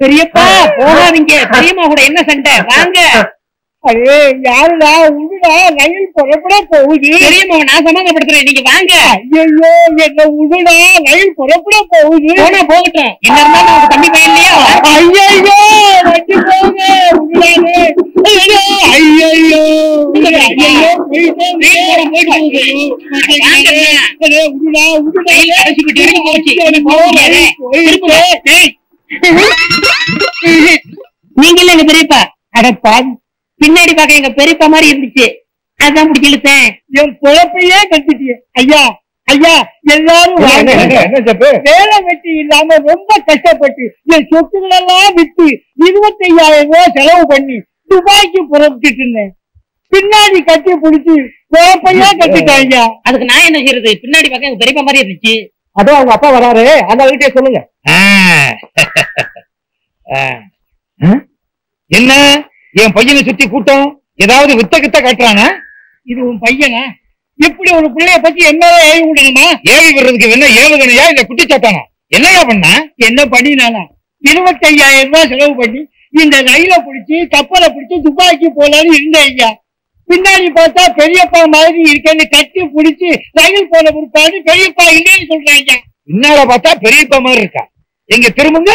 பெரியப்பா போகாதீங்க. பெரியம்மா கூட என்ன சண்டை? வாங்க. அடே யாருடா? உடுடா ரயில் புறப்பட போகுது. பெரியம்மா நான் சமாதானப்படுத்துறேன். நீங்க வாங்க. ஐயோ என்ன உடுடா ரயில் புறப்பட போகுது. போனா போகட்டும். என்ன இருந்தாலும் தம்பி பையன் இல்லையா ஐயோ வண்டி போங்க உடுடாதே ஐயோ ஐயோ ஐயோ நீங்க இல்ல எங்க பெரியப்பா? அடப்பா பின்னாடி பார்க்க எங்க பெரியப்பா மாதிரி இருந்துச்சு. அதான் இழுத்தேன். என் குழப்பையே கட்டிட்டியே. ஐயா ஐயா எல்லாரும். வேலை வெட்டி இல்லாம ரொம்ப கஷ்டப்பட்டு என் சொத்துக்கள் எல்லாம் வித்து இருபத்தி ஐயாயிரம் ரூபாய் செலவு பண்ணி துபாய்க்கு புறப்பட்டுட்டு பின்னாடி கட்டி பிடிச்சி குழப்பையே கட்டிட்டாங்க. அதுக்கு நான் என்ன செய்யறது பின்னாடி பார்க்க எங்க பெரியப்பா மாதிரி இருந்துச்சு. அதோ அவங்க அப்பா வராரு. அந்த வீட்டே சொல்லுங்க. என்ன? என் பையனை சுத்தி கூட்டம்? ஏதாவது வித்த கித்த காட்டுறானா? இது உன் பையனா? இப்படி ஒரு பிள்ளைய பத்தி என்ன ஏவி விடணுமா? ஏவி விடுறதுக்கு என்ன ஏவுகணையா இல்ல குட்டிச்சாத்தானா என்னையா பண்ணா? என்ன பண்ணினானா? இருபத்தி ஐயாயிரம் ரூபாய் செலவு பண்ணி இந்த ரயில பிடிச்சி கப்பலை பிடிச்சி துபாய்க்கு போலான்னு இருந்தேன் ஐயா. பின்னாடி பார்த்தா பெரியப்பா மாதிரி இருக்கேன்னு கட்டி பிடிச்சி ரயில் போன பிற்பாடு பெரியப்பா இல்லைன்னு சொல்றாங்க பின்னால பார்த்தா பெரியப்பா மாதிரி இருக்கா? எங்க திரும்புங்க.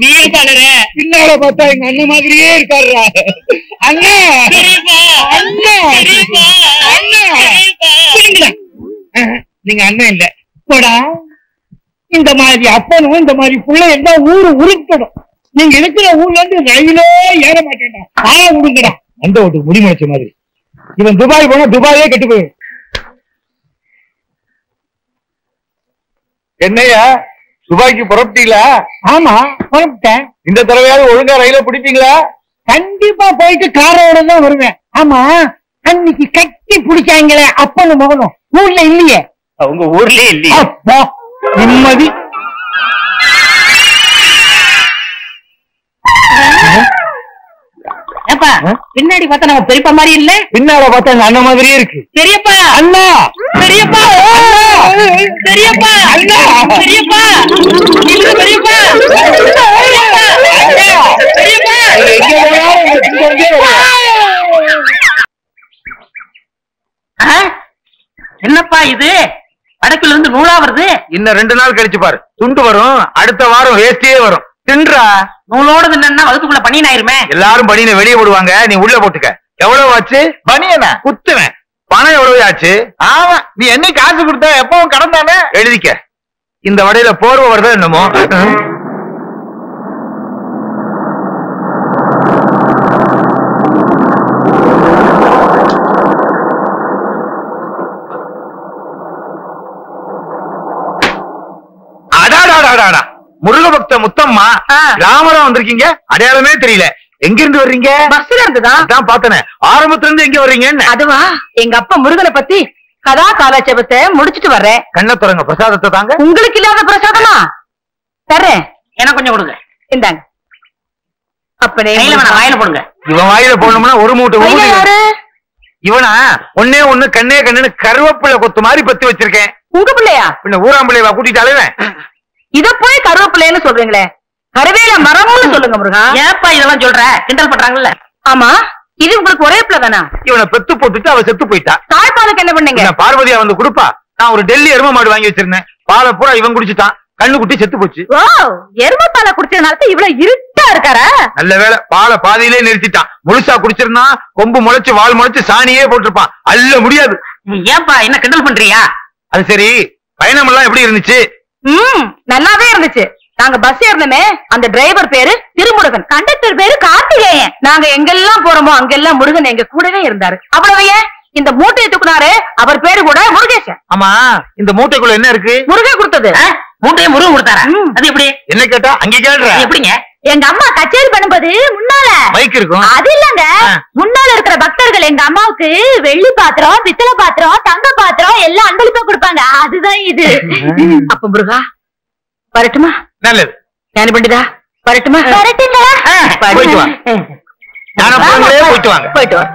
நீ பாடுற பின்னால பார்த்தா எங்க அண்ணன் மாதிரியே இருக்காருடா. அண்ணா! அண்ணா! அண்ணா! நீங்க அண்ணன் இல்ல. போடா. இந்த மாதிரி அப்பனும் இந்த மாதிரி பிள்ளை இருந்தா ஊரு உருப்பிடும் நீங்க இருக்கிற ஊர்ல இருந்து ரயிலே ஏற மாட்டேன்டா. ஆ விடுங்கடா அந்த ஓட்டு முடிமுறைச்ச மாதிரி. இவன் துபாய் போனா துபாயே கெட்டு போயிடும். என்னையா? துபாய்க்கு புறப்பட்டீங்களா? ஆமா புறப்பட்டேன். இந்த தடவையாவது ஒழுங்கா ரயில பிடிப்பீங்களா? கண்டிப்பா போயிட்டு காரோட தான் வருவேன். ஆமா அன்னைக்கு கட்டி பிடிச்சாங்களே அப்பனும் மகனும். ஊர்ல இல்லையே. அவங்க ஊர்லயே இல்லையா. நிம்மதி. ஏப்பா பின்னாடி பார்த்தா நம்ம பெரியப்பா மாதிரி இல்ல? பின்னால பார்த்தா எங்க அண்ணன் மாதிரியே இருக்கு. பெரியப்பா! அண்ணா! பெரியப்பா! பெரியப்பா! அண்ணா! பெரியப்பா! இல்ல பெரியப்பா? என்னப்பா இது? வடக்குல இருந்து நூலா வருது? இன்னும் ரெண்டு நாள் கழிச்சு பாரு. துண்டு வரும் அடுத்த வாரம் வேஸ்டியே வரும். தின்றா? நூலோடது என்னன்னா வகுத்துக்குள்ள பண்ணின்னு ஆயிருமே? எல்லாரும் பனியனை வெளியே போடுவாங்க நீ உள்ள போட்டுக்க. எவ்வளவு ஆச்சு? பனியனா? குத்துவேன். பணம் எவ்வளவு ஆச்சு? ஆமா. நீ என்ன காசு கொடுத்த? எப்பவும் கடன் தானே எழுதிக்க. இந்த வடையில போர்வை வருதோ என்னமோ? அடாடாடாடாடா முருக பக்த முத்தம்மா ராமரம் வந்திருக்கீங்க? அடையாளமே தெரியல. எங்க இருந்து வர்றீங்க? பஸ்ல இருந்துதா? அதான் பார்த்தனே. ஆரம்பத்துல இருந்து எங்க வர்றீங்கன்னு. அதுவா? எங்க அப்பா முருகனை பத்தி கதா காலாட்சேபத்தை முடிச்சிட்டு வர்றேன். கண்ணை திறங்க. பிரசாதத்தை தாங்க. உங்களுக்கு இல்லாத பிரசாதமா? தர்றேன். எனக்கு கொஞ்சம் கொடுங்க. இந்தாங்க. அப்பனே வாயில போடுங்க. இவன் வாயில போடணும்னா ஒரு மூட்டை யாரு? இவனா? ஒன்னே ஒண்ணு கண்ணே கண்ணுன்னு கருவேப்பிலை கொத்து மாதிரி பத்தி வச்சிருக்கேன். உங்க பிள்ளையா? பின்ன ஊராம்பிள்ளைவா கூட்டிட்டு அலைவேன். இத போய் கருவேப்பிள்ளைன்னு சொல்றீங்களே. கருவேல மரம்னு சொல்லுங்க முருகா. ஏப்பா இதெல்லாம் சொல்ற? கிண்டல் பண்றாங்கல்ல. ஆமா. இது உங்களுக்கு ஒரே பிள்ளை தானா? இவனை பெத்து போட்டுட்டு அவ செத்து போயிட்டா. தாய்ப்பாலுக்கு என்ன பண்ணீங்க? பார்வதியா வந்து கொடுப்பா? நான் ஒரு டெல்லி எரும மாடு வாங்கி வச்சிருந்தேன். பாலை பூரா இவன் குடிச்சிட்டான். கண்ணு குட்டி செத்து போச்சு. ஓ எருமப்பாலை குடிச்சதுனால தான் இவ்வளவு இருட்டா இருக்காரா? நல்ல வேளை பாலை பாதியிலே நிறுத்திட்டான். முழுசா குடிச்சிருந்தான் கொம்பு முளைச்சு வால் முளைச்சு சாணியே போட்டிருப்பான். அள்ள முடியாது. ஏப்பா என்ன கிண்டல் பண்றியா? அது சரி பயணம் எல்லாம் எப்படி இருந்துச்சு? ம் நல்லாவே இருந்துச்சு. நாங்க பஸ் ஏறணுமே அந்த டிரைவர் பேரு திருமுருகன். கண்டக்டர் பேரு கார்த்திகேயன். நாங்க எங்கெல்லாம் போறோமோ அங்கெல்லாம் முருகன் எங்க கூடவே இருந்தாரு. அவ்வளவு ஏன் இந்த மூட்டையை தூக்குனாரு அவர் பேரு கூட முருகேசன். ஆமா இந்த மூட்டைக்குள்ள என்ன இருக்கு? முருகன் கொடுத்தது? மூட்டையை முருகன் கொடுத்தாரா. அது எப்படி? என்ன கேட்டா அங்க கேள்ற எப்படிங்க? எங்க அம்மா கச்சேரி பண்ணும்போது முன்னால இருக்கும். அது இல்லங்க. முன்னால இருக்கிற பக்தர்கள் எங்க அம்மாவுக்கு வெள்ளி பாத்திரம் பித்தளை பாத்திரம் தங்க பாத்திரம் எல்லாம் அன்பளிப்பா கொடுப்பாங்க. அதுதான் இது. அப்ப முருகா வரட்டுமா? நல்லது. ஞானி பண்டிதா வரட்டுமா? வரட்டுங்களா போயிட்டு வா. நானும் போங்களே போயிட்டு வாங்க. போயிட்டு வா.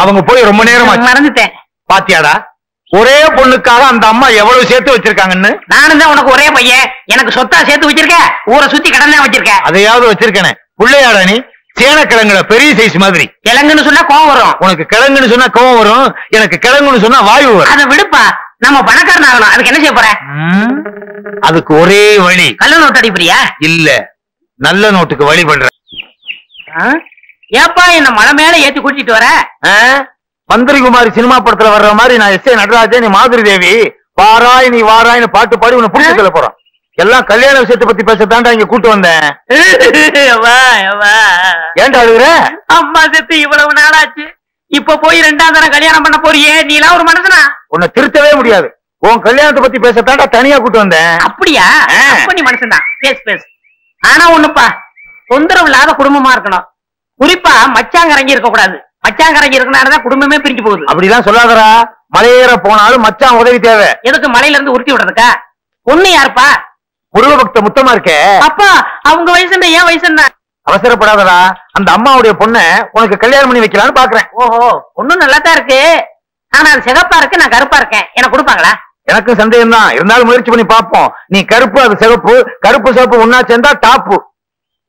அவங்க போய் ரொம்ப நேரம் மறந்துட்டேன். பாத்தியாடா? ஒரே பொண்ணுக்காக அந்த அம்மா எவ்வளவு சேர்த்து வச்சிருக்காங்கன்னு? நானும் தான் உனக்கு ஒரே பையன். எனக்கு சொத்தா சேர்த்து வச்சிருக்க ஊரை சுத்தி கடன் தான் வச்சிருக்க. அதையாவது வச்சிருக்கேனே. புள்ளையாடா நீ சேனக்கிழங்குல பெரிய சைஸ் மாதிரி. கிழங்குன்னு சொன்னா கோவம் வரும். உனக்கு கிழங்குன்னு சொன்னா கோவம் வரும் எனக்கு கிழங்குன்னு சொன்னா வாயு வரும். அதை விடுப்பா. நம்ம பணக்காரன் ஆகணும். அதுக்கு என்ன செய்ய போற? அதுக்கு ஒரே வழி. கள்ள நோட்டு அடிப்பறியா இல்ல நல்ல நோட்டுக்கு வழி பண்றேன் ஏப்பா என்ன மலை மேல ஏத்தி கூட்டிட்டு வர? மந்திரிகுமாரி சினிமா படத்துல வர்ற மாதிரி நான் எஸ் ஏ நடராஜன் நீ மாதுரி தேவி வாராய் நீ வாராய்னு பாட்டு பாடி உன்னை புடிச்சு சொல்ல போறோம். எல்லாம் கல்யாண விஷயத்தை பத்தி பேசத்தாண்டா இங்க கூட்டு வந்தேன். ஏன்டா அழுகுற? அம்மா செத்து இவ்வளவு நாளாச்சு. இப்ப போய் ரெண்டாம் தரம் கல்யாணம் பண்ண போறியே? நீலாம் ஒரு மனுஷனா? உன்னை திருத்தவே முடியாது. உன் கல்யாணத்தை பத்தி பேசத்தாண்டா தனியா கூட்டு வந்தேன். அப்படியா? நீ மனுஷன்தான் பேசு பேசு. ஆனா ஒண்ணுப்பா தொந்தரவு இல்லாத குடும்பமா இருக்கணும். குறிப்பா மச்சாங்கரங்கி இருக்க கூடாது மச்சாங்கரங்கி இருக்கனாலதான் குடும்பமே பிரிஞ்சு போகுது. அப்படிலாம் சொல்லாதடா. மலையேற போனாலும் மச்சான் உதவி தேவை. எதுக்கு மலையில இருந்து உருட்டி விடுறதுக்கா? பொண்ணு யாருப்பா? முருக பக்த முத்தமா இருக்கே. அப்பா அவங்க வயசு என்ன ஏன் வயசு என்ன? அவசரப்படாதடா. அந்த அம்மாவுடைய பொண்ண உனக்கு கல்யாணம் பண்ணி வைக்கலாம்னு பாக்குறேன். ஓஹோ பொண்ணு நல்லா தான் இருக்கு. ஆனா அது சிகப்பா இருக்கு நான் கருப்பா இருக்கேன். எனக்கு கொடுப்பாங்களா? எனக்கும் சந்தேகம் தான் இருந்தாலும் முயற்சி பண்ணி பார்ப்போம். நீ கருப்பு அது சிவப்பு கருப்பு சிவப்பு ஒன்னா சேர்ந்தா டாப்பு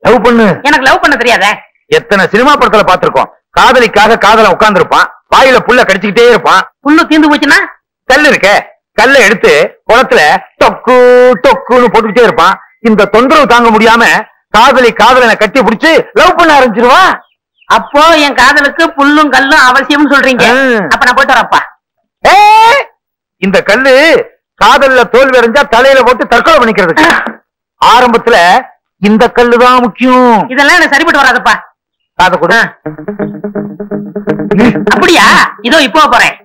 லவ் பண்ணு. எனக்கு லவ் பண்ண தெரியாதே? எத்தனை சினிமா படத்துல பார்த்திருக்கோம். காதலிக்காக காதல உட்கார்ந்து இருப்பான் வாயில புல்ல கடிச்சுக்கிட்டே இருப்பான். புல்லு தீந்து போச்சுன்னா? கல் இருக்க. கல்லை எடுத்து குளத்துல டொக்கு டொக்குன்னு போட்டுக்கிட்டே இருப்பான். இந்த தொந்தரவு தாங்க முடியாம காதலி காதலனை கட்டி பிடிச்சு லவ் பண்ண ஆரம்பிச்சிருவான் அப்போ என் காதலுக்கு புல்லும் கல்லும் அவசியம்னு சொல்றீங்க. அப்ப நான் போயிட்டு வரப்பா. ஏய், இந்த கல்லு காதல்ல தோல்வி அடைஞ்சா தலையில போட்டு தற்கொலை பண்ணிக்கிறதுக்கு. ஆரம்பத்துல இந்த கல்லு தான் முக்கியம். இதெல்லாம் எனக்கு சரிப்பட்டு வராதுப்பா. காதை கொடு. அப்படியா? இதோ இப்போ போறேன்.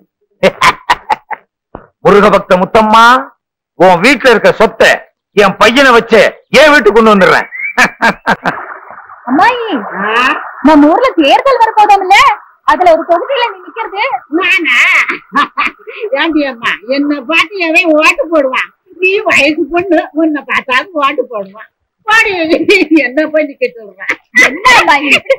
முருக பக்த முத்தம்மா உன் வீட்டுல இருக்க சொத்தை என் பையனை வச்சு என் வீட்டுக்கு கொண்டு வந்துடுறேன். அம்மாயி நம்ம ஊர்ல தேர்தல் வரப்போதும்ல அதுல ஒரு தொகுதியில நீ நிக்கிறது. நானா? ஏண்டி அம்மா என்ன பார்த்து எவன் ஓட்டு போடுவான்? நீ வயசு பொண்ணு உன்னை பார்த்தாலும் ஓட்டு போடுவான். பாடி என்ன போய் நிக்க சொல்றான் என்ன அம்மாயி இப்படி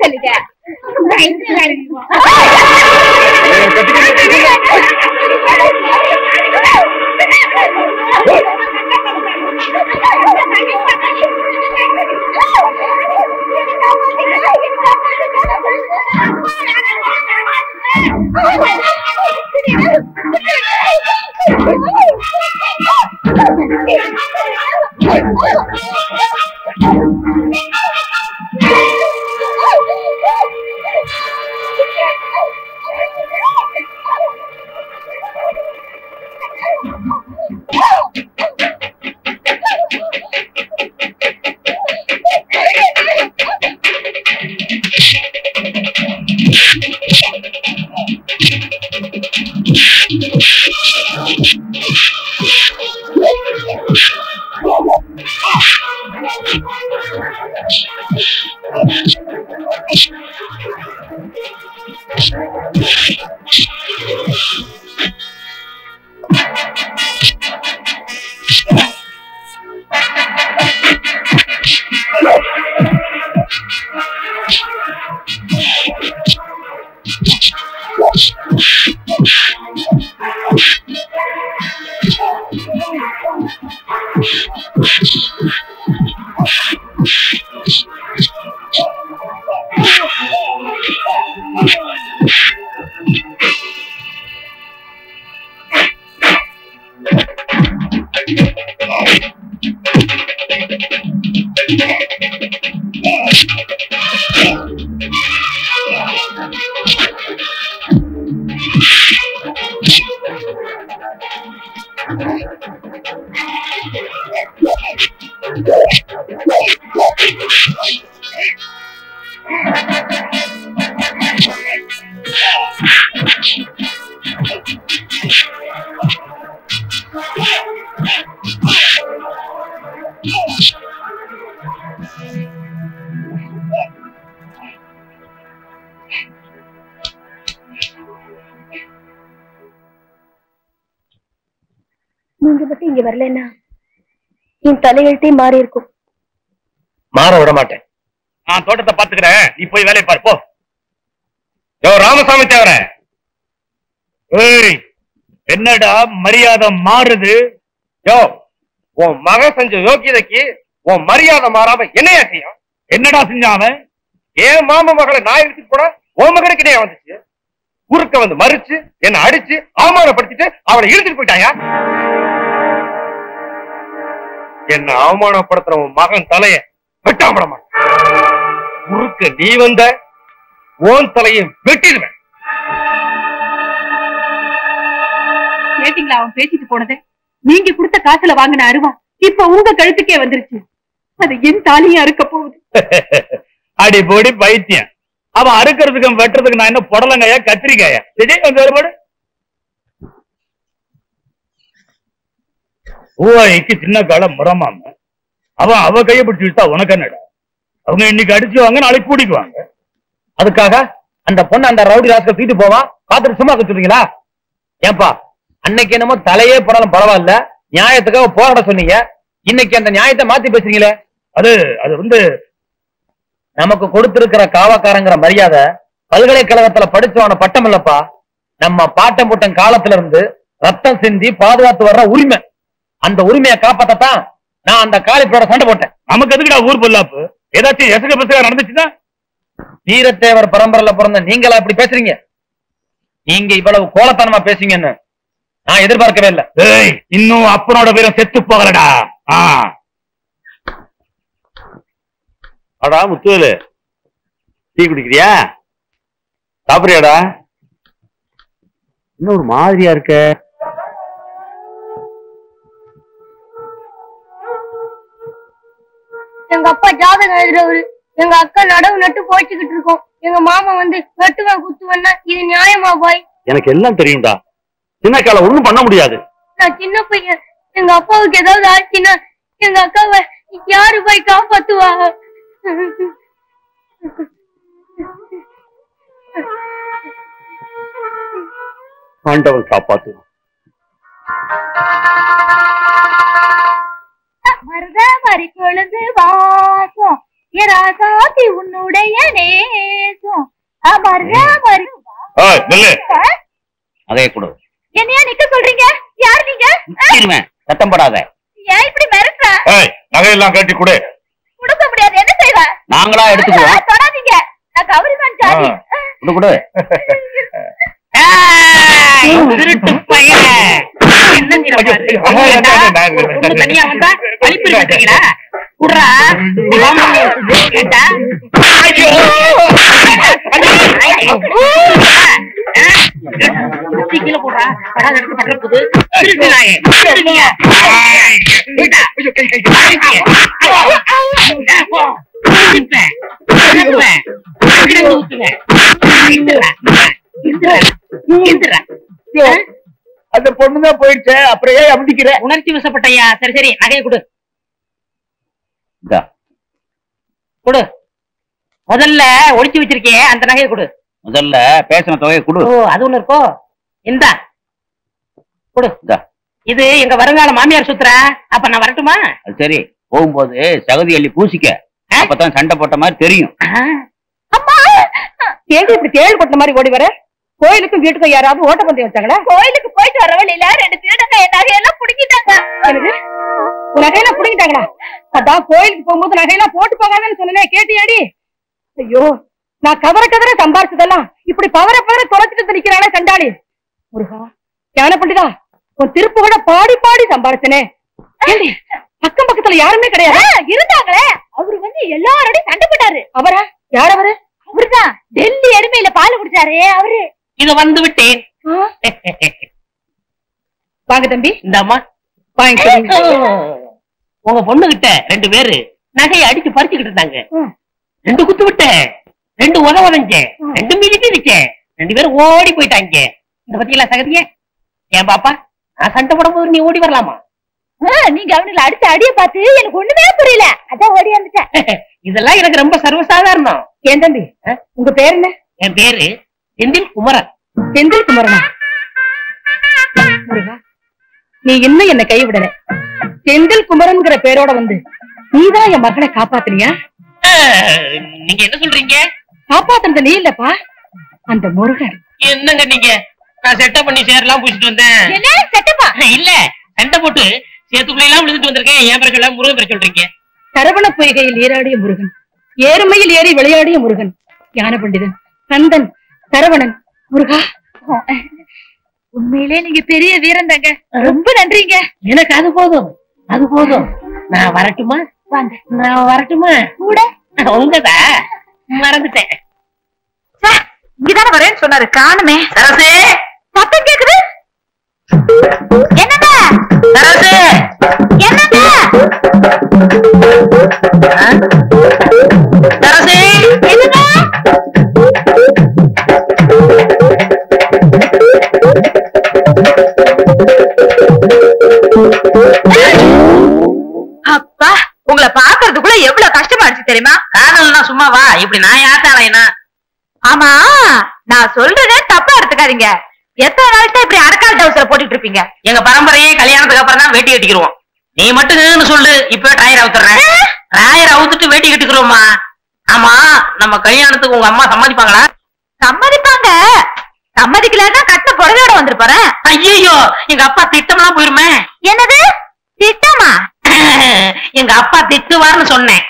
சொல்லிட்ட நீங்க மட்டும் இங்க வரலன்னா என் தலையெழுத்தே மாறி இருக்கும். மாற விட மாட்டேன். நான் தோட்டத்தை பாத்துக்கிறேன் நீ போய் வேலையை பாரு போ. ராமசாமி தேவர. ஏய் என்னடா மரியாதை மாறுது? யோ உன் மகன் செஞ்ச யோக்கியதைக்கு உன் மரியாதை மாறாம என்னையா செய்யும்? என்னடா செஞ்சான் அவன்? ஏன் மாமா மகளை நான் எடுத்துட்டு போனா உன் மகனுக்கு இடையே வந்துச்சு? குறுக்க வந்து மறிச்சு என்ன அடிச்சு அவமானப்படுத்திட்டு அவனை இழுத்துட்டு போயிட்டாயா? என்ன அவமானப்படுத்துற உன் மகன் தலைய வெட்டாமடமா குறுக்க நீ வந்த உன் தலையை வெட்டிடுவேன். கேட்டீங்களா அவன் பேசிட்டு போனது? நீங்க கொடுத்த காசுல வாங்கின அருவா இப்ப உங்க கழுத்துக்கே வந்துருச்சு. அது என் தாலியா இருக்க போகுது. அடி போடி பைத்தியம். அவன் அறுக்கிறதுக்கும் வெட்டுறதுக்கு நான் என்ன புடலங்காயா கத்திரிக்காயா? சரி கொஞ்சம் வேறுபாடு? ஊவாய்க்கு சின்ன காலம் முறமாம. அவன் அவ கையை பிடிச்சு விட்டா உனக்கு என்னடா? அவங்க இன்னைக்கு அடிச்சுவாங்க நாளைக்கு கூட்டிக்குவாங்க அதுக்காக அந்த பொண்ணு அந்த ரவுடி ராஸ்கல் தூக்கிட்டு போவான் பாத்துட்டு சும்மா சொல்றீங்களா? ஏன்பா அன்னைக்கு என்னமோ தலையே போனாலும் பரவாயில்ல. நியாயத்துக்காக போராட சொன்னீங்க. இன்னைக்கு அந்த நியாயத்தை மாத்தி பேசுறீங்களே. அது அது வந்து நமக்கு கொடுத்திருக்கிற காவக்காரங்கிற மரியாதை பல்கலைக்கழகத்துல படிச்சவன பட்டம் இல்லப்பா. நம்ம பாட்டம் புட்டம் காலத்துல இருந்து ரத்தம் சிந்தி பாதுகாத்து வர்ற உரிமை. அந்த உரிமையை காப்பாத்தத்தான் நான் அந்த காலிப்போட சண்டை போட்டேன். நமக்கு எதுக்குடா ஊர் பொல்லாப்பு? ஏதாச்சும் எசக பசக நடந்துச்சுன்னா? வீரத்தேவர் பரம்பரையில பிறந்த நீங்களா இப்படி பேசுறீங்க? நீங்க இவ்வளவு கோலத்தனமா பேசுங்கன்னு நான் எதிர்பார்க்கவே இல்லை. இன்னும் அப்பனோட வீரம் செத்து போகலடா. ஆ. அடா முத்துவேலு. டீ குடிக்கிறியா? சாப்பிடுறியாடா? இன்னும் ஒரு மாதிரியா இருக்க? எங்க அப்பா ஜாதகம் எழுதுறவரு. எங்க அக்கா நடவு நட்டு போய்ச்சிக்கிட்டு இருக்கோம். எங்க மாமா வந்து வெட்டுவேன் குத்துவேன்னா இது நியாயமா பாய்? எனக்கு எல்லாம் தெரியும்டா. சின்ன கால ஒண்ணும் பண்ண முடியாது. நான் சின்ன பையன். எங்க அப்பாவுக்கு ஏதாவது ஆச்சுன்னா எங்க அக்காவை யாரு போய் காப்பாத்துவா? ஆண்டவன் காப்பாத்துவான். மருத மறி கொழுந்து வாசம். ராசாத்தி உன்னுடைய நேசம். மருத மறி. அதே கொடு. என்னையா நிக்க சொல்றீங்க? யார் நீங்க. சத்தம் போடாத. ஏன் இப்படி மிரட்டுற? நகையெல்லாம் கட்டி கொடு கொடுக்க முடியாது என்ன செய்வ நாங்களா எடுத்துக்குவோம். தொடாதீங்க. நான் கொடு. கொடு திருட்டு பையன். என்ன தனியா வந்தா வச்சீங்களா குடுறா. ஏண்டா? ஐயோ! கீழே போடுறா. படாத போது. திருட்டு நாயே. ஏண்டா? அந்த பொண்ணுதான் போயிடுச்சு அப்புறம் ஏன் அப்படிக்கிற உணர்ச்சி வசப்பட்டயா? சரி சரி. நகையை கொடு. கொடு. முதல்ல ஒளிச்சு வச்சிருக்கியே அந்த நகையை கொடு. முதல்ல பேசின தொகையை கொடு. ஓ அது ஒண்ணு இருக்கோ? இந்தா. கொடு. இது எங்க வருங்கால மாமியார் சுத்துறா? அப்ப நான் வரட்டுமா? சரி. போகும்போது சகதி அள்ளி பூசிக்க. அப்பதான் சண்டை போட்ட மாதிரி தெரியும். இப்படி மாதிரி ஓடி வர? கோயிலுக்கும் வீட்டுக்கும் யாராவது ஓட்டப்பந்தயம் வச்சாங்களா? கோயிலுக்கு போயிட்டு வர வழியில ரெண்டு திருடங்க என் நகையெல்லாம் புடுங்கிட்டாங்க. என்னது? உன் நகையெல்லாம் புடிங்கிட்டாங்களா? அதான் கோயிலுக்கு போகும்போது நகையெல்லாம் போட்டு போகாதன்னு சொன்னேன் கேட்டியாடி? ஐயோ நான் கவர கவர சம்பாரிச்சதெல்லாம் இப்படி பவர பவர தொலைச்சிட்டு நிக்கிறானே கண்டாளி. முருகா ஞான பண்டிதா உன் திருப்பு கூட பாடி பாடி சம்பாரிச்சனே. அக்கம் பக்கத்துல யாருமே கிடையாது? இருந்தாங்களே. அவரு வந்து எல்லாரோடையும் சண்டை போட்டாரு. அவரா? யார் அவரு? அவருதான். டெல்லி எருமையில பால் குடிச்சாரு அவரு. இது வந்து விட்டேன். வாங்க தம்பி. இந்த அம்மா வாங்கிக்கோங்க உங்க பொண்ணு கிட்ட ரெண்டு பேரு நகையை அடிச்சு பறிச்சுக்கிட்டு இருந்தாங்க. ரெண்டு குத்து விட்டேன் ரெண்டு உத உதஞ்சேன் ரெண்டு மிதிச்சு. வச்சேன் ரெண்டு பேரும் ஓடி போயிட்டாங்க. இந்த பத்தியெல்லாம் சகதிய. ஏன் பாப்பா? நான் சண்டை போடும்போது நீ ஓடி வரலாமா? நீங்க அவனுங்களை அடிச்ச அடிய பார்த்து எனக்கு ஒண்ணுமே புரியல. அதான் ஓடி வந்துட்டேன். இதெல்லாம் எனக்கு ரொம்ப சர்வசாதாரணம். ஏன் தம்பி? உங்க பேர் என்ன? என் பேரு செந்தில் குமரன். செந்தில் குமரனா? நீ இன்னும் என்ன கைவிடல. செந்தில் குமரன்ங்கிற பேரோட வந்து நீதான் என் மகனை காப்பாத்துனியா? நீங்க என்ன சொல்றீங்க? காப்பாத்துனது நீ இல்லப்பா. அந்த முருகன். என்னங்க நீங்க? நான் செட்டப் பண்ணி சேரெல்லாம் பூச்சிட்டு வந்தேன். என்ன? செட்டப்பா இல்ல சண்டை போட்டு சேத்துக்குள்ள எல்லாம் விழுந்துட்டு வந்திருக்கேன். ஏன் பேர சொல்ல முருகன் பேர சொல்றீங்க. சரவண பொய்கையில் நீராடிய முருகன் ஏறுமையில் ஏறி விளையாடிய முருகன் ஞான பண்டிதன் கந்தன் சரவணன். முருகா உண்மையிலே நீங்க பெரிய வீரன் தாங்க. ரொம்ப நன்றிங்க. எனக்கு அது போதும் அது போதும். நான் வரட்டுமா? வாங்க. நான் வரட்டுமா? கூட. உங்கதா? மறந்துட்டேன். இங்கதானே வரேன்னு சொன்னாரு. காணுமே. சரசே! சத்தம் கேக்குது. நான் சொல்றதே தப்பா எடுத்துக்காதீங்க. எத்தனை நாளைக்கு இப்படி அடக்கால் டவுசர் போட்டுட்டு இருப்பீங்க? எங்க பரம்பரையே கல்யாணத்துக்கு அப்புறம் தான் வேட்டி கட்டிக்கிறோம் நீ மட்டும் நின்னு சொல்லு இப்ப டயர் அவுத்துறேன் டயர் அவுத்துட்டு வேட்டி கட்டிக்கிறோமா ஆமா நம்ம கல்யாணத்துக்கு உங்க அம்மா சம்மதிப்பாங்களா? சம்மதிப்பாங்க. சம்மதிக்கலன்னா கட்ட புடவையோட வந்திருப்பாரு ஐயோ எங்க அப்பா திட்டம்லாம் போயிருமே. என்னது? திட்டமா? எங்க அப்பா திட்டுவார்னு சொன்னேன்.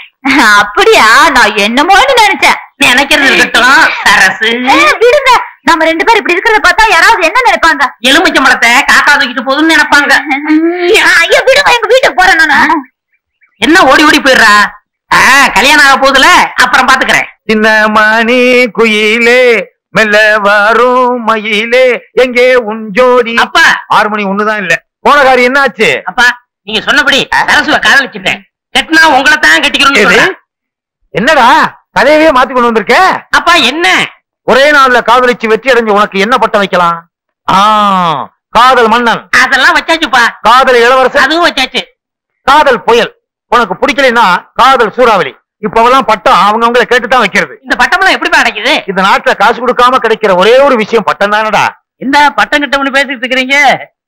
அப்படியா? நான் என்னமோன்னு நினைச்சேன். நினைக்கிறது இருக்கட்டும். சரசு ஏ, விடுங்க. நம்ம ரெண்டு பேரும் இப்படி இருக்கிறத பார்த்தா யாராவது என்ன நினைப்பாங்க? எலுமிச்சம்பழத்தை காக்கா தூக்கிட்டு போகுதுன்னு நினைப்பாங்க. ஐயோ விடுங்க. எங்க வீட்டுக்கு போறேன் நானு. என்ன ஓடி ஓடி போயிடுறா? கல்யாணம் ஆக போகுதுல? அப்புறம் பாத்துக்கிறேன். சின்ன மணி குயிலே மெல்ல வரும் மயிலே எங்கே உன் ஜோடி? அப்பா! ஆறு மணி ஒண்ணுதான் இல்ல. போன காரியம் என்னாச்சு? அப்பா நீங்க சொன்னபடி சரசுவ காதலிச்சுட்டேன். கட்டினா உங்களை தான்? சொல்றேன். என்னடா? கதையவே மாத்தி கொண்டு வந்திருக்க? அப்பா என்ன? ஒரே நாள்ல காதலிச்சு வெற்றி அடைஞ்சு உனக்கு என்ன பட்டம் வைக்கலாம்? ஆ காதல் மன்னன். அதெல்லாம் வச்சாச்சுப்பா. காதல் இளவரசன். அதுவும் வச்சாச்சு. காதல் புயல். உனக்கு பிடிக்கலைன்னா காதல் சூறாவளி. இப்பவெல்லாம் பட்டம் அவங்கவங்களை கேட்டுதான் வைக்கிறது. இந்த பட்டம்லாம் எப்படி கிடைக்குது இந்த நாட்டுல காசு கொடுக்காம கிடைக்கிற ஒரே ஒரு விஷயம் பட்டம் தானடா இந்த பட்டம் கிட்டம்னு பேசிட்டு இருக்கிறீங்க?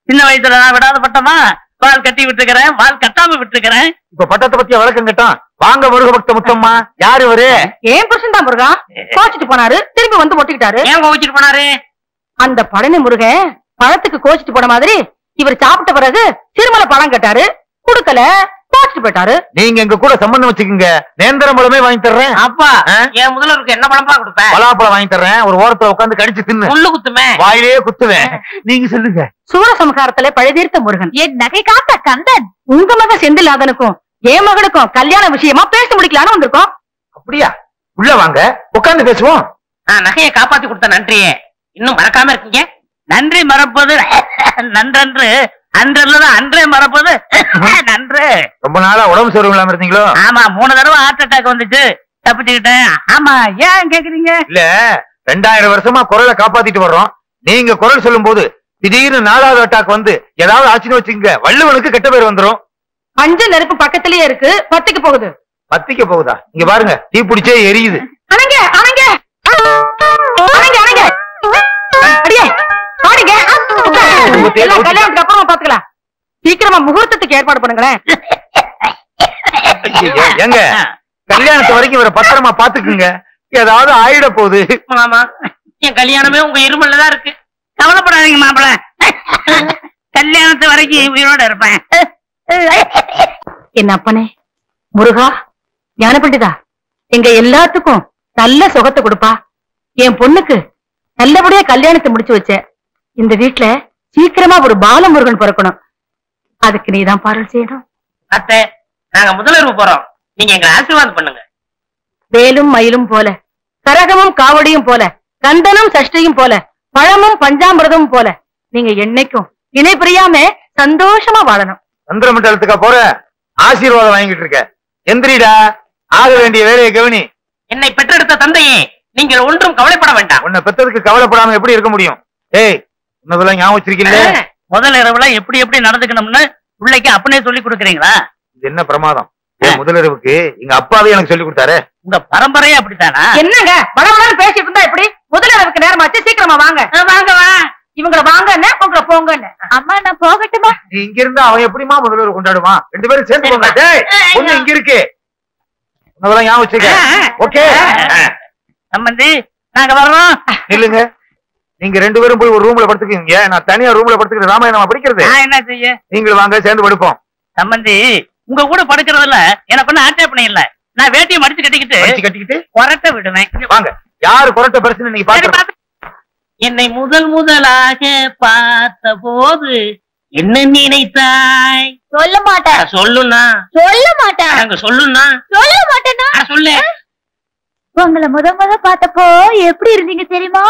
சின்ன வயசுல நான் விடாத பட்டமா? வால் கட்டி விட்டுருக்கிறேன் வால் கட்டாம விட்டுருக்கிறேன். இப்ப பட்டத்தை பத்தி விளக்கம் கேட்டான் வாங்க முருக பக்த முத்தம்மா. யாரு இவரு? ஏன் புருஷன் தான் முருகா. கோச்சிட்டு போனாரு திரும்பி வந்து ஒட்டிக்கிட்டாரு ஏன் கோவிச்சிட்டு போனாரு? அந்த பழனி முருகன் பழத்துக்கு கோச்சிட்டு போன மாதிரி இவர் சாப்பிட்ட பிறகு திருமலை பழம் கேட்டாரு. குடுக்கல. போயிட்டாரு. நீங்க எங்க கூட சம்பந்தம் வச்சுக்கோங்க. நேந்திரம் பழமே வாங்கி தர்றேன். அப்பா? என் முதல்வருக்கு என்ன பழம்பா கொடுப்பேன் பலாப்பழம் வாங்கி தர்றேன். ஒரு ஓரத்துல உட்காந்து கடிச்சு தின்னு. முள்ளு குத்துமே? வாயிலேயே குத்துவேன். நீங்க சொல்லுங்க. சூரசம்ஹாரத்துல பழுதீர்த்த முருகன். என் நகை காத்த கந்தன். உங்க மகன் செந்தில்லாதனுக்கும் என் மகனுக்கும் கல்யாண விஷயமா பேச முடிக்கலான்னு வந்திருக்கோம். அப்படியா? உள்ள வாங்க. உட்கார்ந்து பேசுவோம். நகையை காப்பாத்தி கொடுத்த நன்றியே. இன்னும் மறக்காம இருக்கீங்க? நன்றி மறப்பது நன்றன்று அன்றல்லதான் அன்றே மறப்பது. நன்று. ரொம்ப நாளா உடம்பு சோர்வு இல்லாம இருந்தீங்களோ? ஆமா மூணு தடவை ஹார்ட் அட்டாக் வந்துச்சு. தப்பிச்சுக்கிட்டேன். ஆமா ஏன் கேக்குறீங்க? இல்ல ரெண்டாயிரம் வருஷமா குரலை காப்பாத்திட்டு வர்றோம். நீங்க குரல் சொல்லும் போது திடீர்னு நாலாவது அட்டாக் வந்து ஏதாவது ஆச்சுன்னு வச்சுக்கோங்க. வள்ளுவனுக்கு கெட்ட பேர் வந்துரும். அஞ்சு நெருப்பு பக்கத்திலேயே இருக்கு பத்திக்கு போகுது. பத்திக்க போகுதா? இங்க பாருங்க தீ பிடிச்சே எரியுது. அணங்க அணங்க. அணங்க அணங்க. அடியே பாத்துக்கலாம் சீக்கிரமா முகூர்த்தத்துக்கு ஏற்பாடு பண்ணுங்களேன். ஏங்க? கல்யாணத்து வரைக்கும் இவரை பத்திரமா பாத்துக்குங்க ஏதாவது ஆயிட போகுது. ஆமா. என் கல்யாணமே உங்க இருமல்ல தான் இருக்கு. கவலைப்படாதீங்க மாப்பிள. கல்யாணத்து வரைக்கும் உயிரோட இருப்பேன். என்ன அப்பனே? முருகா ஞான பண்டிதா எங்க எல்லாத்துக்கும் நல்ல சுகத்தை கொடுப்பா. என் பொண்ணுக்கு நல்லபடியா கல்யாணத்தை முடிச்சு வச்ச இந்த வீட்டுல சீக்கிரமா ஒரு பாலமுருகன் பிறக்கணும். அதுக்கு நீதான் பாடல் செய்யணும். அத்தை நாங்க முதலிரவு போறோம். நீங்க எங்களை ஆசீர்வாதம் பண்ணுங்க. வேலும் மயிலும் போல கரகமும் காவடியும் போல கந்தனும் சஷ்டியும் போல பழமும் பஞ்சாமிரதமும் போல நீங்க என்னைக்கும் இணை பிரியாம சந்தோஷமா வாழணும். சந்திர மண்டலத்துக்கா போற? ஆசீர்வாதம் வாங்கிட்டு இருக்க. எந்திரிடா ஆக வேண்டிய வேலையை கவனி. என்னை பெற்றெடுத்த தந்தையே நீங்கள் ஒன்றும் கவலைப்பட வேண்டாம். உன்னை பெத்ததுக்கு கவலைப்படாம எப்படி இருக்க முடியும்? ஏய் உன்னதெல்லாம் ஞாபகம் வச்சிருக்கீல்ல முதல் இரவுல எப்படி எப்படி நடந்துக்கணும்னு பிள்ளைக்கு அப்பனே சொல்லி கொடுக்குறீங்களா? இது என்ன பிரமாதம்? முதலிரவுக்கு எங்க அப்பாவே எனக்கு சொல்லி கொடுத்தாரு? உங்க பரம்பரையே அப்படித்தானா? என்னங்க? வளவளன்னு பேசிட்டு இருந்தா எப்படி? முதலிரவுக்கு நேரமாச்சு சீக்கிரமா வாங்க. வாங்க வா. இவங்கள வாங்கன்னு உங்களை போங்கன்னு. அம்மா நான் போகட்டுமா? நீ இங்க இருந்தா அவன் எப்படிமா முதல்வர் கொண்டாடுவான்? ரெண்டு பேரும் சேர்ந்து போங்க. டேய் பொண்ணு இங்க இருக்கு. உன்னதெல்லாம் ஞாபகம் வச்சுக்க. ஓகே. சம்பந்தி நாங்க வர்றோம். நில்லுங்க. நீங்க ரெண்டு பேரும் போய் ஒரு ரூம்ல படுத்துக்கீங்க நான் தனியா ரூம்ல படுத்துக்கிட்டு ராமாயணமா படிக்கிறது? நான் என்ன செய்ய? நீங்களும் வாங்க சேர்ந்து படுப்போம். சம்பந்தி உங்க கூட படுக்கிறதுல எனக்கு ஒன்னும் ஆட்சேபனை இல்ல. நான் வேட்டியை மடிச்சு கட்டிக்கிட்டு கட்டிக்கிட்டு? கொரட்ட விடுவேன். வாங்க. யாரு குரட்ட பெருசுன்னு நீங்க பாத்து. என்னை முதல் முதலாக பார்த்த போது என்ன நினைத்தாய்? சொல்ல மாட்டேன். சொல்லுண்ணா. சொல்ல மாட்டேன். அங்க சொல்லுண்ணா. சொல்ல மாட்டேன்னா? சொல்லு உங்களை முத முத பார்த்தப்போ எப்படி இருந்தீங்க தெரியுமா!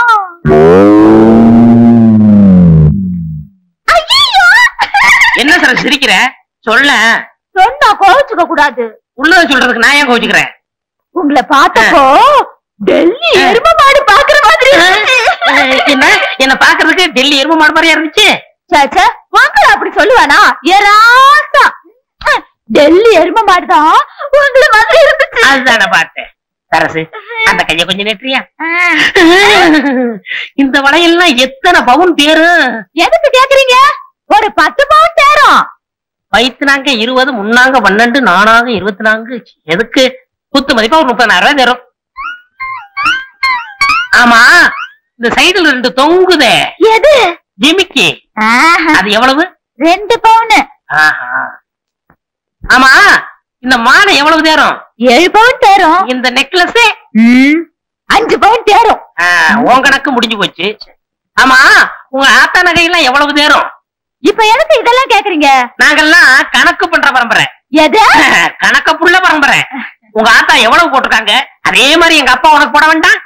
என்ன சார் சிரிக்கிற? சொல்ல. சொன்னா கோவிச்சுக்க கூடாது. உள்ளத சொல்றதுக்கு நான் ஏன் கோச்சுக்கிறேன் உங்களை பார்த்தப்போ டெல்லி எரும மாடு பாக்குற மாதிரி. என்ன? என்ன பாக்குறதுக்கு டெல்லி எருமை மாடு மாதிரியா இருந்துச்சு? ச்சே, ச்சே, உங்களை அப்படி சொல்லுவானா? ஏராசா டெல்லி எரும மாடுதான் உங்களை மாதிரி இருந்துச்சு. அதுதான பார்த்தேன். சரசு அந்த கைய கொஞ்சம் நெற்றியா இந்த வளையல்லாம் எத்தனை பவுன் பேரு எதுக்கு கேக்குறீங்க? ஒரு பத்து பவுன் தேரும். வயிற்றுனாங்க இருபது முன்னாங்க பன்னெண்டு நானாங்க இருபத்தி நான்கு எதுக்கு? குத்து மதிப்பா ஒரு முப்பதாயிரம் ரூபாய் தரும். ஆமா இந்த சைடுல ரெண்டு தொங்குதே. எது? ஜிமிக்கி. அது எவ்வளவு? ரெண்டு பவுன். ஆமா இந்த மாலை எவ்வளவு தேரும்? ஏழு பவுன் தேரும். இந்த நெக்லஸ்? அஞ்சு பவுன் தேரும். உன் கணக்கு முடிஞ்சு போச்சு. ஆமா உங்க ஆத்தா நகையெல்லாம் எவ்வளவு தேரும்? இப்ப எதுக்கு இதெல்லாம் கேக்குறீங்க? நாங்கெல்லாம் கணக்கு பண்ற பரம்பரை. எது? கணக்க புள்ள பரம்பரை. உங்க ஆத்தா எவ்வளவு போட்டிருக்காங்க? அதே மாதிரி எங்க அப்பா உனக்கு போட வேண்டாம்?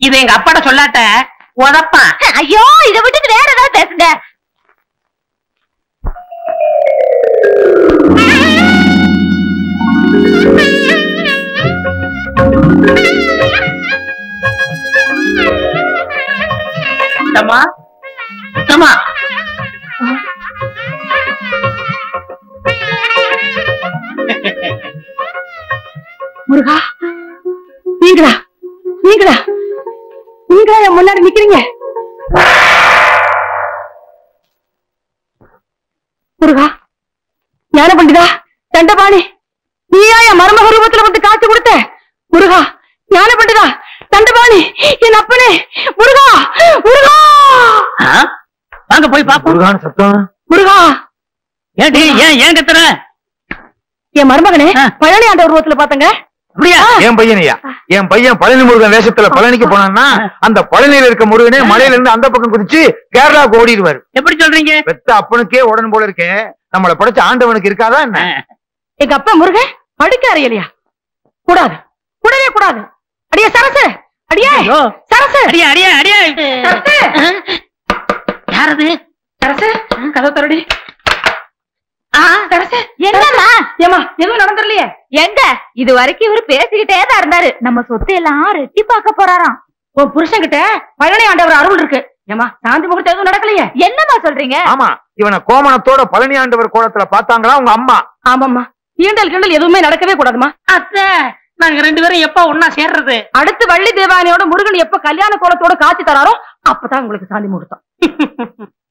இது எங்க அப்பாட்ட சொல்லாட்ட உதப்பான் ஐயோ இத விட்டுட்டு வேற ஏதாவது பேசுங்க. முருகா நீங்களா? நீங்களா? நீங்களா என் முன்னாடி நிக்கிறீங்க? முருகா ஞான பண்டிதா தண்டபாணி நீயா என் மருமக ரூபத்துல வந்து காட்சி கொடுத்த முருகா ஞான பண்டிதா தண்டபாணி என் அப்பனே முருகா முருகா ஆ? வாங்க போய் பாப்போம். முருகான் சத்தம்? முருகா! ஏன்டி ஏன் ஏன் கத்துற? என் மருமகனே. பழனி ஆண்ட உருவத்துல பாத்தங்க. என் பையனையா? என் பையன் பழனி முருகன் வேஷத்துல பழனிக்கு போனான்னா அந்த பழனியில இருக்க முருகனே மலையில இருந்து அந்த பக்கம் குதிச்சு கேரளாவுக்கு ஓடிடுவாரு. எப்படி சொல்றீங்க? பெத்த அப்பனுக்கே உடன் போல இருக்கேன் நம்மள படைச்ச ஆண்டவனுக்கு இருக்காதா என்ன? எங்க அப்பா முருகன் படுக்க அறையலையா கூடாது. கூடவே கூடாது. அடியே சரசு! அடியே. சரசு! அடியா அடியா அடியா! சரசு யாரது சரசு கதவு தரடி என்னம்மா? ஏமா எதுவும் நடந்துடலையே? எங்க? இது வரைக்கும் இவரு பேசிக்கிட்டே தான் இருந்தாரு. நம்ம சொத்து எல்லாம் ரெட்டி பார்க்க போறாராம். உன் புருஷன்கிட்ட பழனி ஆண்டவர் அருள் இருக்கு. ஏமா சாந்தி முகூர்த்தம் எதுவும் நடக்கலையே? என்னம்மா சொல்றீங்க? ஆமா இவனை கோமணத்தோட பழனி ஆண்டவர் கோலத்துல பார்த்தாங்களா உங்க அம்மா? ஆமாம்மா. ஈண்டல் கிண்டல் எதுவுமே நடக்கவே கூடாதுமா அத்தை நாங்க ரெண்டு பேரும் எப்ப ஒன்னா சேர்றது? அடுத்து வள்ளி தேவானியோட முருகன் எப்ப கல்யாண கோலத்தோட காட்சி தராரோ அப்பதான் உங்களுக்கு சாந்தி முகூர்த்தம்.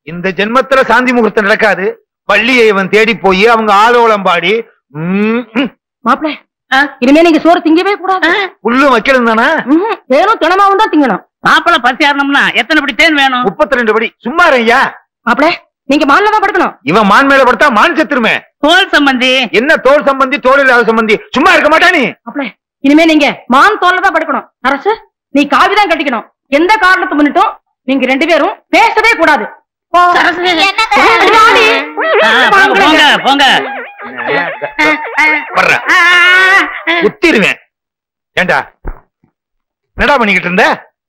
இந்த ஜென்மத்துல சாந்தி முகூர்த்தம் நடக்காது. பள்ளியை இவன் தேடி போய் அவங்க ஆலோலம் பாடி ம், ம், மாப்பிள ஆ? இனிமே நீங்க சோறு திங்கவே கூடாது. புல்லும் வைக்கணும் தானே. தேனும் தினமாவும் தான் திங்கணும். மாப்பிள்ள பசி ஏறணும்னா எத்தனை படி தேன் வேணும்? முப்பத்தி ரெண்டு படி. சும்மா ஐயா மாப்பிள நீங்க மான்ல தான் படுக்கணும். இவன் மான் மேல படுத்தா மான் செத்துருமே. தோல் சம்பந்தி. என்ன தோல் சம்பந்தி தோல் இல்லாத சம்பந்தி? சும்மா இருக்க மாட்டா நீ. மாப்பிள இனிமே நீங்க மான் தோல்ல தான் படுக்கணும். அரசு நீ காவி தான் கட்டிக்கணும். எந்த காரணத்தை முன்னிட்டும் நீங்க ரெண்டு பேரும் பேசவே கூடாது. போங்க, ஏண்டா என்னடா பண்ணிக்கிட்டு இருந்த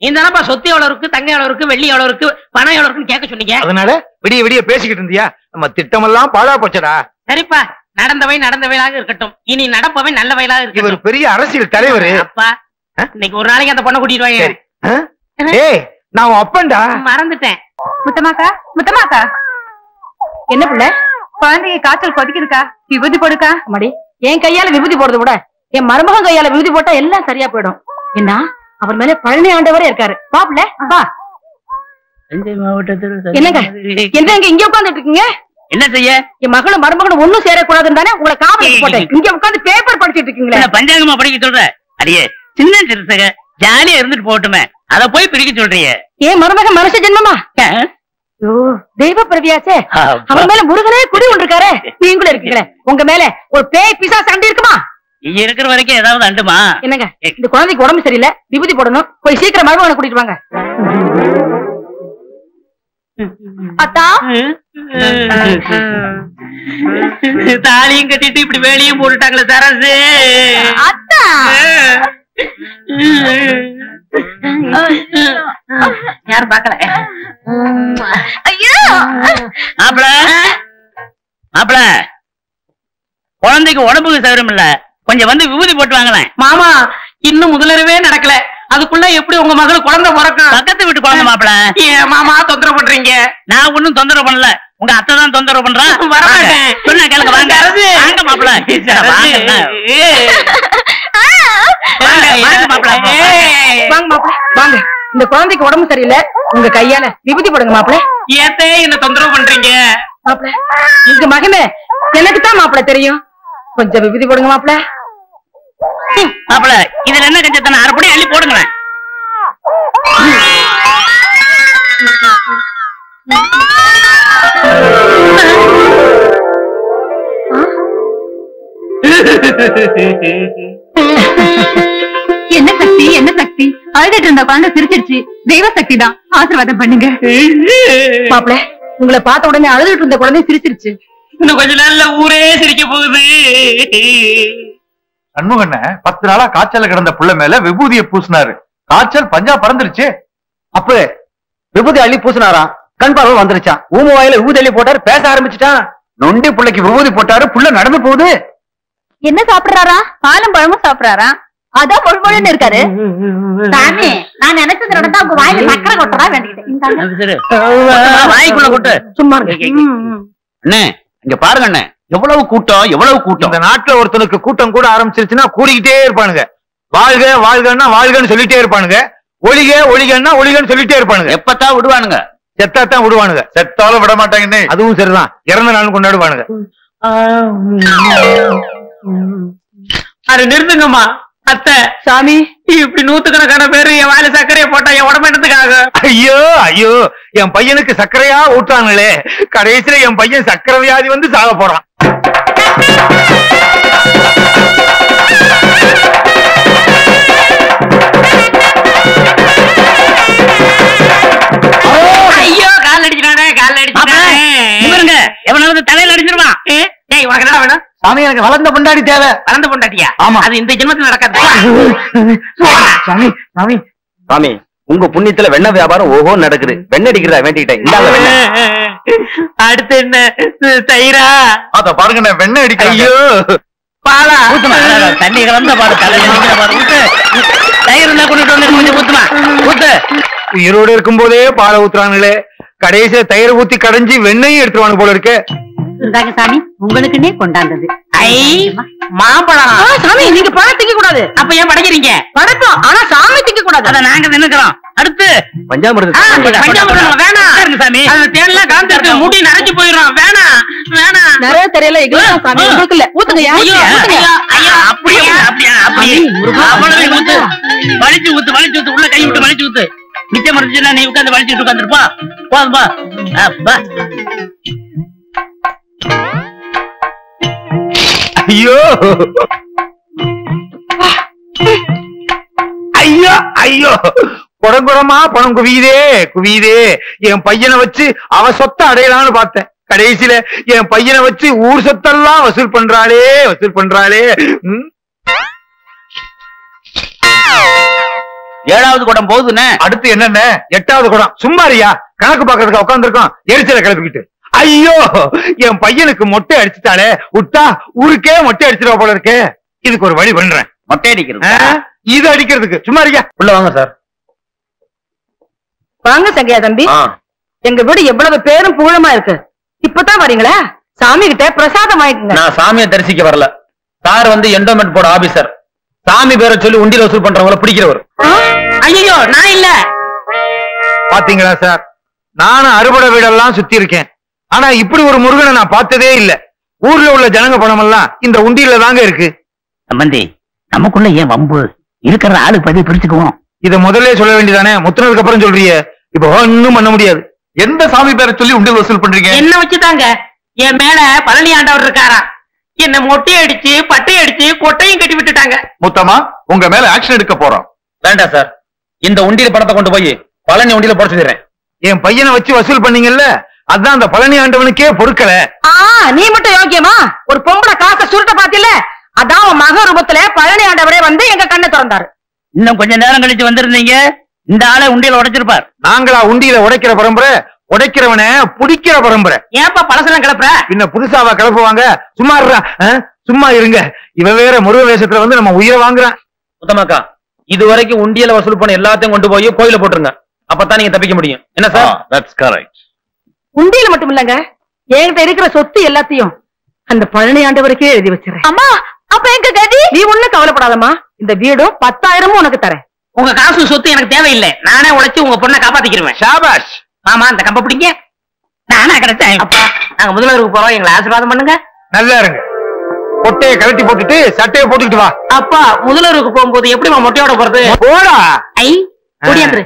இந்த தானப்பா சொத்து எவ்வளவு இருக்கு தங்க எவ்வளவு இருக்கு வெள்ளி எவ்வளவு இருக்கு பணம் எவ்வளவு இருக்குன்னு கேட்க சொன்னீங்க. அதனால விடிய விடிய பேசிக்கிட்டு இருந்தியா? நம்ம திட்டமெல்லாம் பாழா போச்சடா. சரிப்பா நடந்தவை நடந்தவையாக இருக்கட்டும். இனி நடப்பவை நல்ல வயலாக இவர் பெரிய அரசியல் தலைவர். அப்பா இன்னைக்கு ஒரு நாளைக்கு அந்த பொண்ணை கூட்டிட்டு வாங்க? ஏய் நான் அப்பன்டா மறந்துட்டேன். முத்தமாக்கா முத்தமாக்கா என்ன பிள்ளை? குழந்தைய காய்ச்சல் கொதிக்குதுக்கா? விபூதி போடுக்கா? மடி என் கையால விபூதி போடுறத விட என் மருமகன் கையால விபூதி போட்டா எல்லாம் சரியா போயிடும். என்ன அவர் மேல பழனி ஆண்டவரே இருக்காரு. வா பிள்ளை வா. தஞ்சை மாவட்டத்தில் என்னங்க? என்னங்க இங்க உட்கார்ந்துட்டு இருக்கீங்க? என்ன செய்ய? என் மகளும் மருமகனும் ஒண்ணும் சேரக்கூடாதுன்னு தானே உங்களை காவலுக்கு போட்டேன். இங்க உட்கார்ந்து பேப்பர் படிச்சிட்டு இருக்கீங்களே. பஞ்சாங்கமா படிக்க சொல்ற? அடியே சின்ன சிறுசக ஜாலியா இருந்துட்டு போகட்டுமே. அத போய் பிரிக்க சொல்றியே ஏன் மருமகன் மனுஷ ஜென்மமா? ஐயோ, தெய்வ பிரவியாச்சே அவன் மேல முருகனே குடி ஒன்றிருக்காரு. நீங்களும் இருக்கீங்களே உங்க மேல ஒரு பேய் பிசா சண்டை இருக்குமா? இங்க இருக்கிற வரைக்கும் ஏதாவது அண்டுமா? என்னங்க இந்த குழந்தைக்கு உடம்பு சரியில்லை. விபூதி போடணும். போய் சீக்கிரம் மருமகனை கூட்டிட்டு வாங்க. அத்தா? தாலியும் கட்டிட்டு இப்படி வேலையும் போட்டுட்டாங்களே சரசு. அத்தா? யாரும் பாக்கல ஐயோ! மாப்பிள மாப்பிள குழந்தைக்கு உடம்புக்கு சௌகரியம் இல்ல. கொஞ்சம் வந்து விபூதி போட்டு வாங்களேன். மாமா இன்னும் முதலரவே நடக்கல. அதுக்குள்ள எப்படி உங்க மகள் குழந்தை பிறக்கும்? பக்கத்து வீட்டு குழந்தை மாப்பிள. ஏன் மாமா தொந்தரவு பண்றீங்க? நான் ஒண்ணும் தொந்தரவு பண்ணல. உங்க அத்தை தான் தொந்தரவு பண்றா. வரமாட்டேன். சொன்ன கேளுங்க வாங்க. வாங்க மாப்பிள. வாங்க இந்த குழந்தைக்கு உடம்பு சரியில்லை. உங்க கையால விபூதி போடுங்க மாப்பிள. ஏத்தே என்ன தொந்தரவு பண்றீங்க? மாப்பிள. உங்க மகனே எனக்கு தான் மாப்பிள தெரியும். கொஞ்சம் விபூதி போடுங்க மாப்பிள. மாப்பிள இதுல என்ன கஞ்சத்தன அரைப்படி அள்ளி போடுங்களேன். என்ன சக்தி என்ன சக்தி? அழுதுட்டு இருந்த குழந்தை சிரிச்சிருச்சு. தெய்வ சக்தி தான் ஆசீர்வாதம் பண்ணுங்க. மாப்பிள உங்களை பார்த்த உடனே அழுதுட்டு இருந்த குழந்தை சிரிச்சிருச்சு. இன்னும் கொஞ்ச நாள்ல ஊரே சிரிக்க போகுது. சண்முகண்ண பத்து நாளா காய்ச்சல கிடந்த புள்ள மேல விபூதியை பூசினாரு. காய்ச்சல் பஞ்சா பறந்துருச்சு. அப்ப விபூதி அள்ளி பூசினாராம் கண் பார்வை வந்துருச்சான் ஊம வாயில விபூதி அள்ளி போட்டாரு பேச ஆரம்பிச்சுட்டான். நொண்டி புள்ளைக்கு விபூதி போட்டாரு புள்ள நடந்து போகுது. என்ன சாப்பிடுறாரா? பாலும் பழமும் சாப்பிடுறாரா? அதான் பொழுபொழுன்னு இருக்காரு. சாமி நான் நினைச்சது நடந்தா உங்க வாயில சக்கரை கொட்டுறா வேண்டிக்கிட்டேன் வாய்க்குள்ள கொட்டு. சும்மா அண்ணே இங்க பாருங்க அண்ணே. எவ்வளவு கூட்டம் எவ்வளவு கூட்டம். இந்த நாட்டுல ஒருத்தனுக்கு கூட்டம் கூட ஆரம்பிச்சிருச்சுன்னா கூடிக்கிட்டே இருப்பானுங்க. வாழ்க வாழ்கன்னா வாழ்கன்னு சொல்லிட்டே இருப்பானுங்க. ஒளிக ஒளிகன்னா ஒளிகன்னு சொல்லிட்டே இருப்பானுங்க. எப்பத்தான் விடுவானுங்க? செத்தாத்தான் விடுவானுங்க. செத்தாலும் விட மாட்டாங்கன்னு அதுவும் சரிதான். இறந்த நாள் கொண்டாடுவானுங்க. அது நிறுத்துங்கம்மா. அத்தை. சாமி. இப்படி நூத்துக்கணக்கான பேரு என் வாயில சர்க்கரையை போட்டா என் உடம்பு என்னத்துக்காக? ஐயோ ஐயோ. என் பையனுக்கு சர்க்கரையா ஊட்டாங்களே கடைசியில என் பையன் சர்க்கரை வியாதி வந்து சாக போறான். ஐயோ கால் அடிக்கிறானே கால் அடிக்கிறானே இவருங்க எவனாவது தலையில அடிச்சிருவான். ஏ, டேய் உனக்கு என்ன வேணும்? சாமி எனக்கு வளர்ந்த பொண்டாடி தேவை. வளர்ந்து பொண்டாட்டியா? ஆமா. அது இந்த ஜென்மத்துல நடக்காது. சாமி சாமி. சாமி உங்க புண்ணியத்துல வெண்ணெய் வியாபாரம் ஓஹோ நடக்குது. வெண்ணெய் அடிக்கிறதா வேண்டிக்கிட்டேன். அடுத்து என்ன? தயிரா? அத பாருங்க நான் வெண்ணெய் அடிக்கிறேன். ஐயோ. பாலா. தண்ணி கலந்த பாரு நிக்கிற பாரு தயிர் இருந்தா கொண்டுட்டு வந்து கொஞ்சம் ஊத்துமா? ஊத்து. உயிரோடு இருக்கும் போதே பாலை ஊத்துறானுங்களே. கடைசியில தயிர் ஊத்தி கடைஞ்சி வெண்ணெயும் எடுத்துருவானு போல இருக்கு. இந்தாங்க சாமி உங்களுக்குன்னே கொண்டாந்தது. ஐ மாம்பழம். சாமி நீங்க பழம் திங்க கூடாது அப்ப ஏன் படைக்கிறீங்க? பழக்கம் ஆனா சாமி திங்க கூடாது அத நாங்க நின்னுக்கிறோம் அடுத்து பஞ்சாமிரதம். பஞ்சாமிர்தம். வேணாம் சாமி. அது தேன்லாம் கலந்துருக்கு முடி நரைஞ்சு போயிடும் வேணாம் வேணாம். நிறைய தெரியல எங்களுக்கு சாமி. உங்களுக்கு இல்ல ஊத்துங்க ஐயோ, ஐயோ, ஐயோ, அப்படியே அப்படியே அப்படியே அவ்வளவு ஊத்து. வலிச்சு ஊத்து வலிச்சு ஊத்து. உள்ள கை விட்டு வலிச்சு ஊத்து. மிச்சம் இருந்துச்சுன்னா நீ உட்காந்து வலிச்சுட்டு உட்காந்துருப்பா போதும்பா அப்பா ஐயோ. ஐயோ ஐயோ. குடங்குடமா பணம் குவியுதே குவியுதே. என் பையனை வச்சு அவ சொத்தை அடையலாம்னு பார்த்தேன். கடைசியில என் பையனை வச்சு ஊர் சொத்தெல்லாம் வசூல் பண்றாளே வசூல் பண்றாளே. ஏழாவது குடம் போகுதுண்ணே அடுத்து என்னென்ன? எட்டாவது குடம். சும்மாரியா கணக்கு பாக்குறதுக்கு உட்காந்துருக்கோம் எரிச்சல கிளப்பிக்கிட்டு. ஐயோ என் பையனுக்கு மொட்டை அடிச்சுட்டாளே விட்டா ஊருக்கே மொட்டை அடிச்சிருவா போல இருக்கே. இதுக்கு ஒரு வழி பண்றேன். மொட்டை அடிக்கிறது? இது அடிக்கிறதுக்கு. சும்மா இருக்கியா உள்ள வாங்க சார். வாங்க சங்கையா தம்பி. எங்க வீடு எவ்வளவு பேரும் புகழமா இருக்கு. இப்பதான் வரீங்களா? சாமி கிட்ட பிரசாதம் வாங்கிக்கோங்க நான் சாமியை தரிசிக்க வரல. சார் வந்து என்டோமெண்ட் போர்டு ஆபீசர் சாமி பேரை சொல்லி உண்டியல் வசூல் பண்றவங்கள பிடிக்கிறவர். ஐயோ நான் இல்ல. பாத்தீங்களா சார்? நானும் அறுபடை வீடெல்லாம் சுத்தி இருக்கேன். ஆனா இப்படி ஒரு முருகனை நான் பார்த்ததே இல்ல. ஊர்ல உள்ள ஜனங்க பணம் எல்லாம் இந்த உண்டியில தாங்க இருக்கு. சம்பந்தி நமக்குள்ள ஏன் வம்பு? இருக்கிற ஆளு பதி பிரிச்சுக்குவோம்? இத முதல்ல சொல்ல வேண்டியதானே? முத்துனதுக்கு அப்புறம் சொல்றிய. இப்ப ஒண்ணும் பண்ண முடியாது. எந்த சாமி பேரை சொல்லி உண்டியல் வசூல் பண்றீங்க? என்ன வச்சுதாங்க? என் மேல பழனி ஆண்டவர் இருக்காரா? என்ன மொட்டை அடிச்சு பட்டை அடிச்சு கொட்டையும் கட்டி விட்டுட்டாங்க. மொத்தமா உங்க மேல ஆக்ஷன் எடுக்க போறோம். வேண்டாம் சார். இந்த உண்டியல் பணத்தை கொண்டு போய் பழனி உண்டியல போட சொல்லிடுறேன். என் பையனை வச்சு வசூல் பண்ணீங்கல்ல? அதான் அந்த பழனி ஆண்டவனுக்கே பொறுக்கல. ஆ நீ மட்டும் யோக்கியமா? ஒரு பொம்பளை காசை சுருட்ட பாத்தில அதான் உன் மக ரூபத்துல பழனி ஆண்டவரே வந்து எங்க கண்ணை திறந்தாரு. இன்னும் கொஞ்ச நேரம் கழிச்சு வந்திருந்தீங்க. இந்த ஆளை உண்டியல உடைச்சிருப்பார். நாங்களா உண்டியில உடைக்கிற பரம்பரை உடைக்கிறவன புடிக்கிற பரம்பரை. ஏன்பா பழசெல்லாம் கிளப்புற? பின்ன புதுசாவா கிளப்புவாங்க? சும்மா? சும்மா இருங்க. இவ வேற முருக வேஷத்துல வந்து நம்ம உயிரை வாங்குறான் முத்தமாக்கா இது வரைக்கும் உண்டியல வசூல் பண்ண எல்லாத்தையும் கொண்டு போய் கோயில போட்டுருங்க. அப்பதான் நீங்க தப்பிக்க முடியும். என்ன சார்? தட்ஸ் கரெக்ட் உண்டியல மட்டும் இல்லங்க. என்கிட்ட இருக்கிற சொத்து எல்லாத்தையும் அந்த பழனி ஆண்டவருக்கே எழுதி வச்சிருக்கேன் அம்மா அப்ப எங்க கதி? நீ ஒண்ணும் கவலைப்படாதம்மா. இந்த வீடும் பத்தாயிரமும் உனக்கு தரேன். உங்க காசு சொத்து எனக்கு தேவையில்லை. நானே உழைச்சு உங்க பொண்ணை காப்பாத்திக்கிருவேன். ஷாபாஷ். ஆமா அந்த கம்ப பிடிங்க. நானா கிடைச்சேன் அப்பா. நாங்க முதல்வருக்கு போறோம். எங்களை ஆசீர்வாதம் பண்ணுங்க. நல்லா இருங்க. பொட்டைய கழட்டி போட்டுட்டு சட்டையை போட்டுக்கிட்டு வா. அப்பா முதல்வருக்கு போகும்போது எப்படிமா மொட்டையோட போறது? போடா. ஐ ஓடியாந்துரு